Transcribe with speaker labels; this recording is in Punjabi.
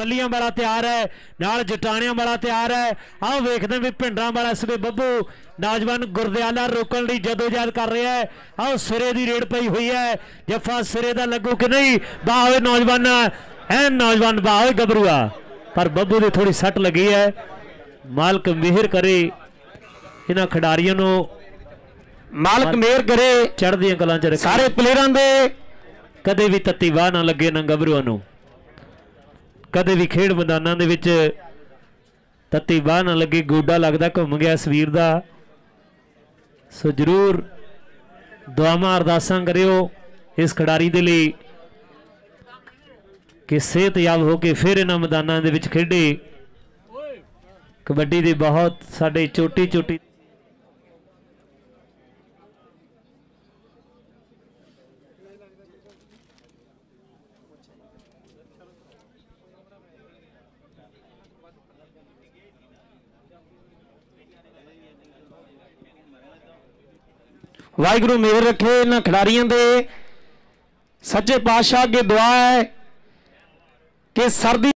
Speaker 1: ਬੱਲੀਆਂ ਵਾਲਾ ਤਿਆਰ ਹੈ ਨਾਲ ਜਟਾਣਿਆਂ ਵਾਲਾ ਤਿਆਰ ਹੈ। ਆਓ ਵੇਖਦੇ ਵੀ ਭਿੰਡਰਾਂ ਵਾਲਾ ਇਸ ਵੇ ਬੱਬੂ ਨੌਜਵਾਨ ਗੁਰਦਿਆਲਾ ਰੋਕਣ ਲਈ ਜਦੋਜਹਿਦ ਕਰ ਰਿਹਾ ਹੈ। ਆਓ ਸਿਰੇ ਦੀ ਰੇਡ ਪਈ ਹੋਈ ਹੈ। ਜੱਫਾ ਸਿਰੇ ਦਾ ਲੱਗੂ ਕਿ ਨਹੀਂ? ਵਾਹ ਓਏ ਨੌਜਵਾਨ ਐ ਨੌਜਵਾਨ ਵਾਹ ਓਏ ਗੱਭਰੂਆ। ਪਰ ਬੱਬੂ ਦੀ ਥੋੜੀ ਸੱਟ ਲੱਗੀ ਹੈ। ਮਾਲਕ ਮਿਹਰ ਕਰੇ ਇਹਨਾਂ ਖਿਡਾਰੀਆਂ ਨੂੰ।
Speaker 2: ਮਾਲਕ ਮੇਰ ਕਰੇ।
Speaker 1: ਚੜ੍ਹਦੀਆਂ ਕਲਾਂ ਚ ਰੱਖੇ।
Speaker 2: ਸਾਰੇ ਪਲੇਅਰਾਂ ਦੇ
Speaker 1: ਕਦੇ ਵੀ ਤੱਤੀ ਵਾਹ ਨਾ ਲੱਗੇ ਨਾ ਗੱਭਰੂਆਂ ਨੂੰ। ਕਦੇ ਵੀ ਖੇਡ ਮੈਦਾਨਾਂ ਦੇ ਵਿੱਚ ਤੱਤੀ ਬਾਹ ਨਾ ਲੱਗੇ, ਗੋਡਾ ਲੱਗਦਾ, ਘੁੰਮ ਗਿਆ ਇਸ ਵੀਰ ਦਾ। ਸੋ ਜਰੂਰ ਦੁਆਵਾਂ ਅਰਦਾਸਾਂ ਕਰਿਓ ਇਸ ਖਿਡਾਰੀ ਦੇ ਲਈ ਕਿ ਸਿਹਤਯਾਬ ਹੋ ਕੇ ਫਿਰ ਇਹਨਾਂ ਮੈਦਾਨਾਂ ਦੇ ਵਿੱਚ ਖੇਡੇ। ਕਬੱਡੀ ਦੀ ਬਹੁਤ ਸਾਡੇ ਛੋਟੀ ਛੋਟੀ
Speaker 2: ਵਾਹਿਗੁਰੂ ਮਿਹਰ ਰੱਖੇ ਇਹਨਾਂ ਖਿਡਾਰੀਆਂ ਦੇ। ਸੱਚੇ ਪਾਤਸ਼ਾਹ ਅੱਗੇ ਦੁਆ ਹੈ ਕਿ ਸਰਦੀ